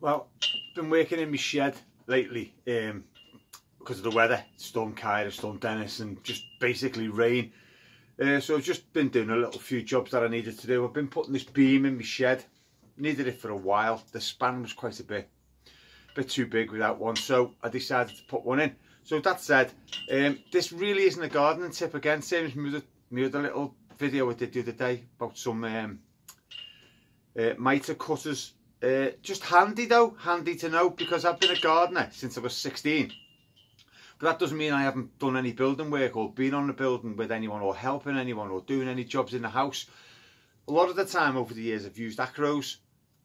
Well, been working in my shed lately um, because of the weather, Storm Ciara, Storm Dennis and just basically rain. Uh, so I've just been doing a little few jobs that I needed to do. I've been putting this beam in my shed. Needed it for a while. The span was quite a bit, a bit too big without one. So I decided to put one in. So that said, um, this really isn't a gardening tip again. Same as my other, my other little video I did the other day about some um, uh, mitre cutters uh, just handy though, handy to know because I've been a gardener since I was 16. But that doesn't mean I haven't done any building work or been on the building with anyone or helping anyone or doing any jobs in the house. A lot of the time over the years I've used acros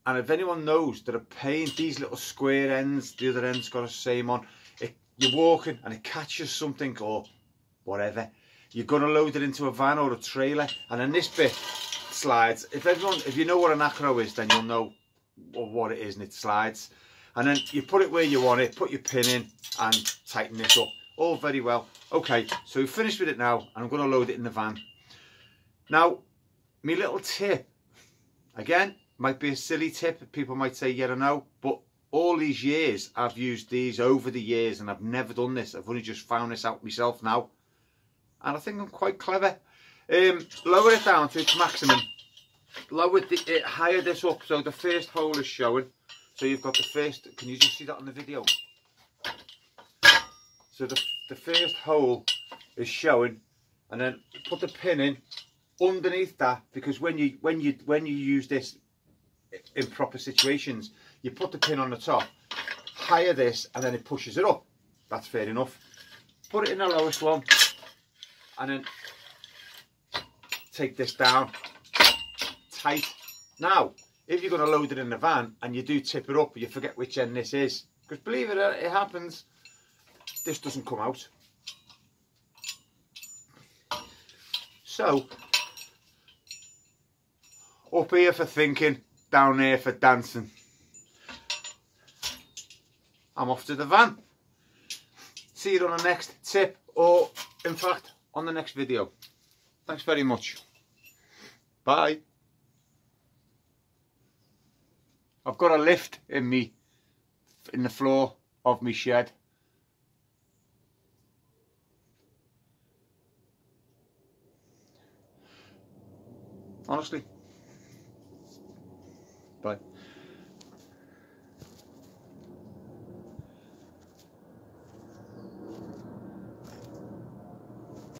and if anyone knows that a paint, these little square ends, the other end's got a same on, it, you're walking and it catches something or whatever, you're going to load it into a van or a trailer and then this bit slides. If everyone, if you know what an acro is, then you'll know or what it is and it slides. And then you put it where you want it put your pin in and tighten this up. All very well. Okay so we've finished with it now and I'm going to load it in the van. Now my little tip. Again might be a silly tip people might say yeah or no but all these years I've used these over the years and I've never done this. I've only just found this out myself now. And I think I'm quite clever. Um, lower it down to its maximum lower the, it, higher this up so the first hole is showing. So you've got the first, can you just see that on the video? So the, the first hole is showing and then put the pin in underneath that because when you when you when you use this in proper situations you put the pin on the top higher this and then it pushes it up that's fair enough put it in the lowest one and then take this down tight. Now, if you're going to load it in the van and you do tip it up, you forget which end this is. Because believe it, or it happens, this doesn't come out. So, up here for thinking, down there for dancing. I'm off to the van. See you on the next tip or in fact on the next video. Thanks very much. Bye. I've got a lift in me in the floor of my shed. Honestly. Bye.